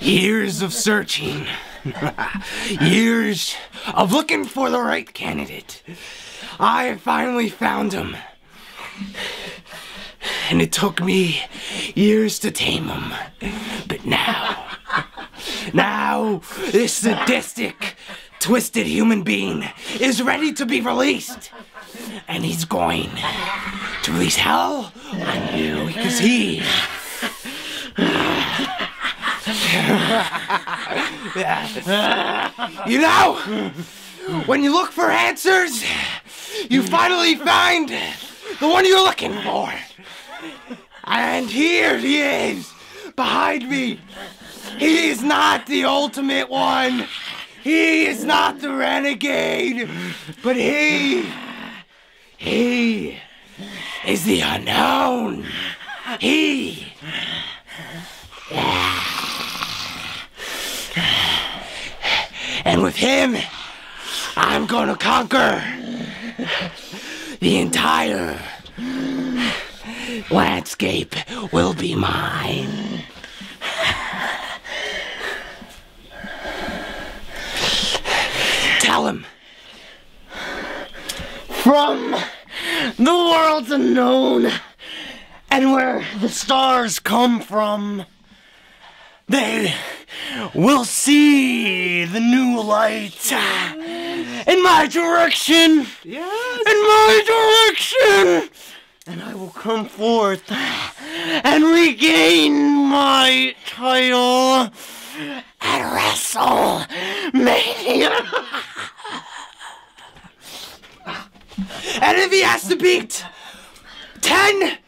Years of searching. Years of looking for the right candidate. I finally found him. And it took me years to tame him. But now, now, this sadistic, twisted human being is ready to be released. And he's going to release hell on you because he. you know, when you look for answers, you finally find the one you're looking for. And here he is, behind me. He is not the ultimate one. He is not the renegade. But he. He is the unknown. He. And with him, I'm gonna conquer the entire landscape will be mine. Tell him. From the world's unknown and where the stars come from, they will see the new light uh, in my direction. Yes. In my direction. And I will come forth and regain my title at WrestleMania. And if he has to beat 10,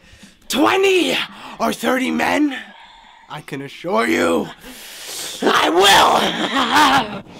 20, or 30 men, I can assure you, I will.